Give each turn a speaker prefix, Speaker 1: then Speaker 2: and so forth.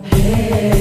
Speaker 1: Hey.